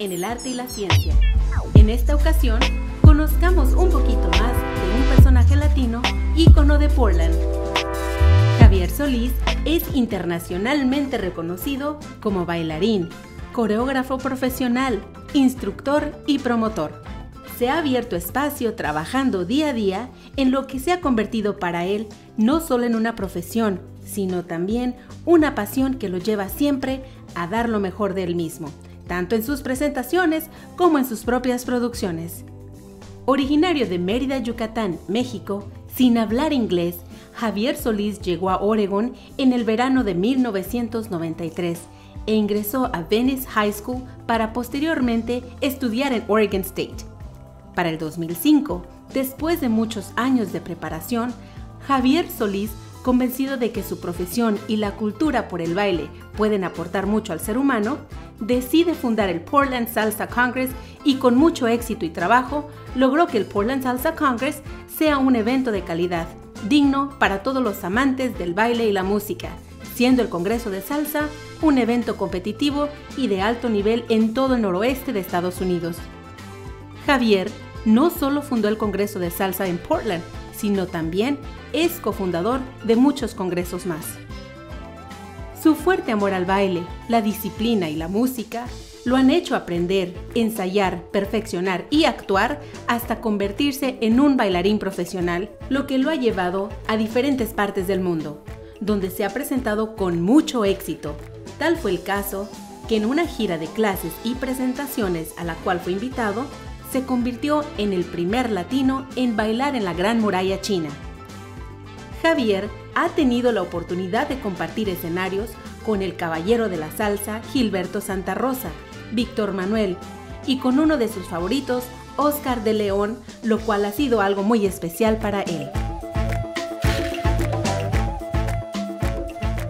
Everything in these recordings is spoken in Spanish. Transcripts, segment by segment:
en el arte y la ciencia. En esta ocasión, conozcamos un poquito más de un personaje latino ícono de Portland. Javier Solís es internacionalmente reconocido como bailarín, coreógrafo profesional, instructor y promotor. Se ha abierto espacio trabajando día a día en lo que se ha convertido para él no solo en una profesión, sino también una pasión que lo lleva siempre a dar lo mejor de él mismo, tanto en sus presentaciones como en sus propias producciones. Originario de Mérida, Yucatán, México, sin hablar inglés, Javier Solís llegó a Oregon en el verano de 1993 e ingresó a Venice High School para posteriormente estudiar en Oregon State. Para el 2005, después de muchos años de preparación, Javier Solís, convencido de que su profesión y la cultura por el baile pueden aportar mucho al ser humano, decide fundar el Portland Salsa Congress y con mucho éxito y trabajo logró que el Portland Salsa Congress sea un evento de calidad, digno para todos los amantes del baile y la música, siendo el Congreso de Salsa un evento competitivo y de alto nivel en todo el noroeste de Estados Unidos. Javier no solo fundó el Congreso de Salsa en Portland, sino también es cofundador de muchos congresos más. Su fuerte amor al baile, la disciplina y la música lo han hecho aprender, ensayar, perfeccionar y actuar hasta convertirse en un bailarín profesional, lo que lo ha llevado a diferentes partes del mundo, donde se ha presentado con mucho éxito. Tal fue el caso que en una gira de clases y presentaciones a la cual fue invitado, se convirtió en el primer latino en bailar en la Gran Muralla China. Javier ha tenido la oportunidad de compartir escenarios con el caballero de la salsa Gilberto Santa Rosa, Víctor Manuel y con uno de sus favoritos, Oscar de León, lo cual ha sido algo muy especial para él.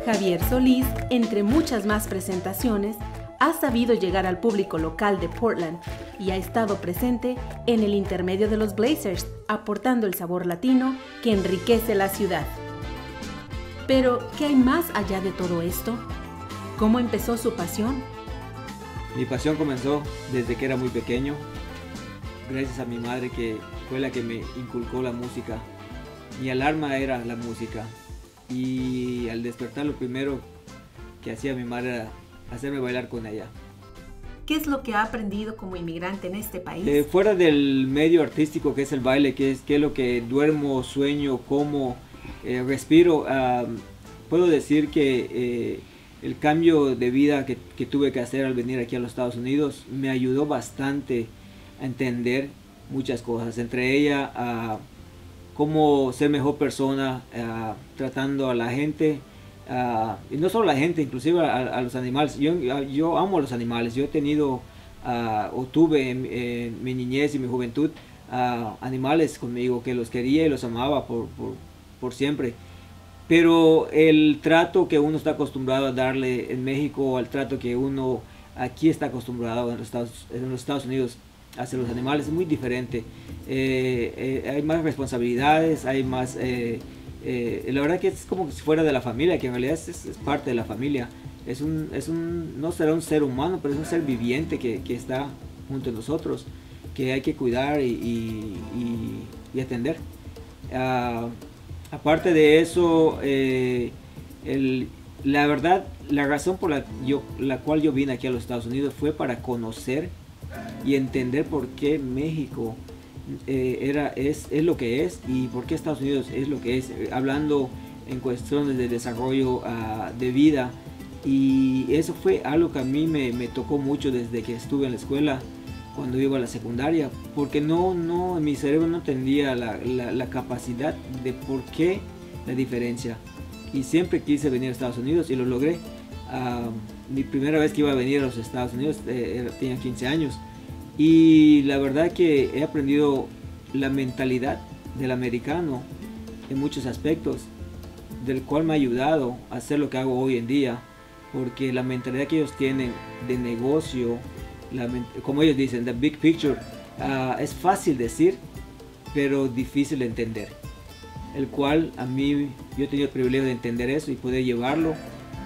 Javier Solís, entre muchas más presentaciones, ha sabido llegar al público local de Portland y ha estado presente en el intermedio de los Blazers, aportando el sabor latino que enriquece la ciudad. Pero, ¿qué hay más allá de todo esto? ¿Cómo empezó su pasión? Mi pasión comenzó desde que era muy pequeño, gracias a mi madre que fue la que me inculcó la música. Mi alarma era la música y al despertar lo primero que hacía mi madre era hacerme bailar con ella. ¿Qué es lo que ha aprendido como inmigrante en este país? Eh, fuera del medio artístico que es el baile, que es, que es lo que duermo, sueño, como, eh, respiro, puedo decir que eh, el cambio de vida que, tuve que hacer al venir aquí a los Estados Unidos me ayudó bastante a entender muchas cosas, entre ellas cómo ser mejor persona, tratando a la gente, Ah, y no solo la gente, inclusive a, los animales. Yo, yo amo a los animales. Yo he tenido uh, o tuve en, mi niñez y mi juventud animales conmigo que los quería y los amaba por, por, por, siempre. Pero el trato que uno está acostumbrado a darle en México, al trato que uno aquí está acostumbrado en los Estados, en los Estados Unidos hacia los animales es muy diferente. Eh, eh, hay más responsabilidades, hay más... Eh, eh, la verdad que es como si fuera de la familia, que en realidad es, parte de la familia. Es un, es un, no será un ser humano, pero es un ser viviente que, que está junto a nosotros, que hay que cuidar y, y, atender. Ah, aparte de eso, eh, el, la verdad, la razón por la, yo, la cual yo vine aquí a los Estados Unidos fue para conocer y entender por qué México eh, era, es, es lo que es y por qué Estados Unidos es lo que es, eh, hablando en cuestiones de desarrollo uh, de vida. Y eso fue algo que a mí me, me, tocó mucho desde que estuve en la escuela, cuando iba a la secundaria, porque no, no, mi cerebro no entendía la, la, capacidad de por qué la diferencia. Y siempre quise venir a Estados Unidos y lo logré. Uh, mi primera vez que iba a venir a los Estados Unidos eh, tenía 15 años y la verdad que he aprendido la mentalidad del americano en muchos aspectos, del cual me ha ayudado a hacer lo que hago hoy en día, porque la mentalidad que ellos tienen de negocio, como ellos dicen, the big picture, ah, es fácil decir, pero difícil de entender. El cual a mí, yo he tenido el privilegio de entender eso y poder llevarlo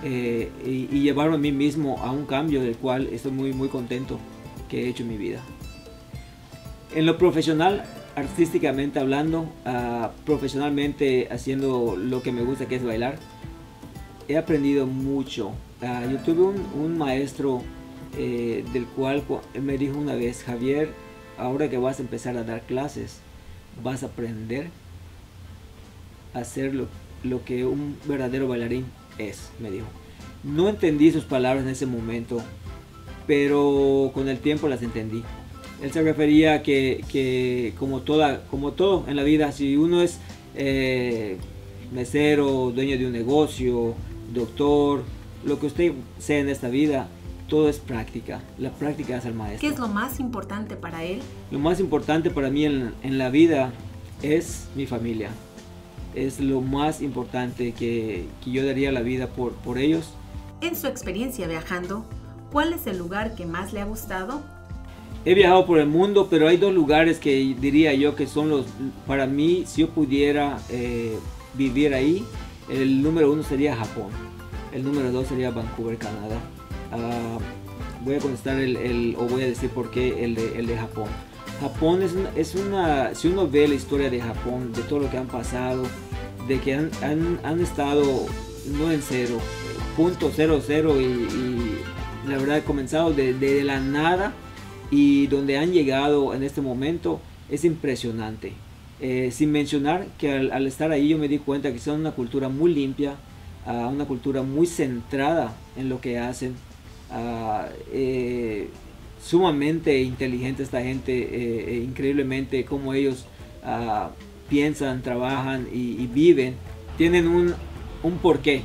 eh, y, y llevarlo a mí mismo a un cambio del cual estoy muy, muy contento que he hecho en mi vida. En lo profesional, artísticamente hablando, ah, profesionalmente haciendo lo que me gusta que es bailar, he aprendido mucho. Ah, yo tuve un, maestro eh, del cual me dijo una vez, Javier, ahora que vas a empezar a dar clases, vas a aprender a hacer lo, lo que un verdadero bailarín es, me dijo. No entendí sus palabras en ese momento, pero con el tiempo las entendí. Él se refería a que, como, toda, como todo en la vida, si uno es eh, mesero, dueño de un negocio, doctor, lo que usted sea en esta vida, todo es práctica. La práctica es el maestro. ¿Qué es lo más importante para él? Lo más importante para mí en, la vida es mi familia. Es lo más importante que, yo daría la vida por, por ellos. En su experiencia viajando, ¿cuál es el lugar que más le ha gustado? He viajado por el mundo, pero hay dos lugares que diría yo que son los, para mí, si yo pudiera eh, vivir ahí, el número uno sería Japón, el número dos sería Vancouver, Canadá. Ah, voy a contestar el, o voy a decir por qué el de, el de Japón. Japón es una, es una, si uno ve la historia de Japón, de todo lo que han pasado, de que han, han, estado no en cero, punto cero cero y, la verdad comenzado de, la nada y donde han llegado en este momento es impresionante. Eh, sin mencionar que al, estar ahí yo me di cuenta que son una cultura muy limpia, uh, una cultura muy centrada en lo que hacen, uh, eh, sumamente inteligente esta gente, eh, increíblemente como ellos uh, piensan, trabajan y, viven, tienen un, un porqué.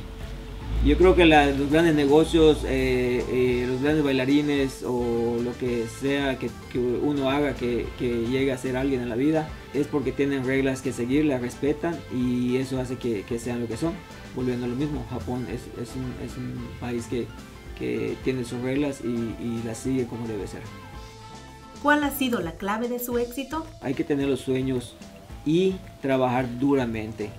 Yo creo que los grandes negocios, los grandes bailarines o lo que sea que, que uno haga que, que, llegue a ser alguien en la vida, es porque tienen reglas que seguir, las respetan y eso hace que, sean lo que son. Volviendo a lo mismo, Japón es, un, país que, tiene sus reglas y, y las sigue como debe ser. ¿Cuál ha sido la clave de su éxito? Hay que tener los sueños y trabajar duramente.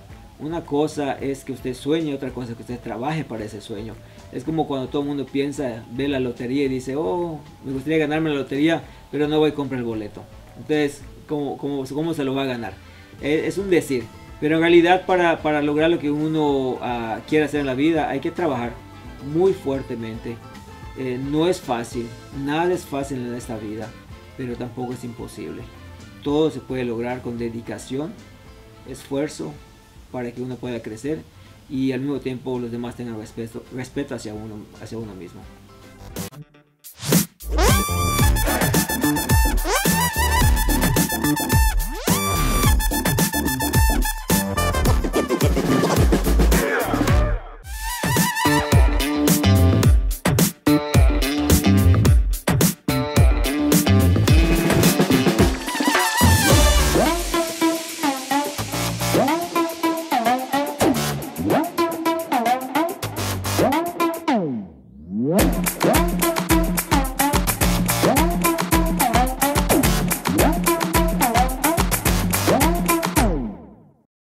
Una cosa es que usted sueñe, otra cosa es que usted trabaje para ese sueño. Es como cuando todo el mundo piensa, ve la lotería y dice, oh, me gustaría ganarme la lotería, pero no voy a comprar el boleto. Entonces, ¿cómo, cómo, se lo va a ganar? Eh, es un decir. Pero en realidad para, lograr lo que uno uh, quiere hacer en la vida hay que trabajar muy fuertemente. Eh, no es fácil, nada es fácil en esta vida, pero tampoco es imposible. Todo se puede lograr con dedicación, esfuerzo, para que uno pueda crecer y al mismo tiempo los demás tengan respeto, respeto hacia, uno, hacia uno mismo.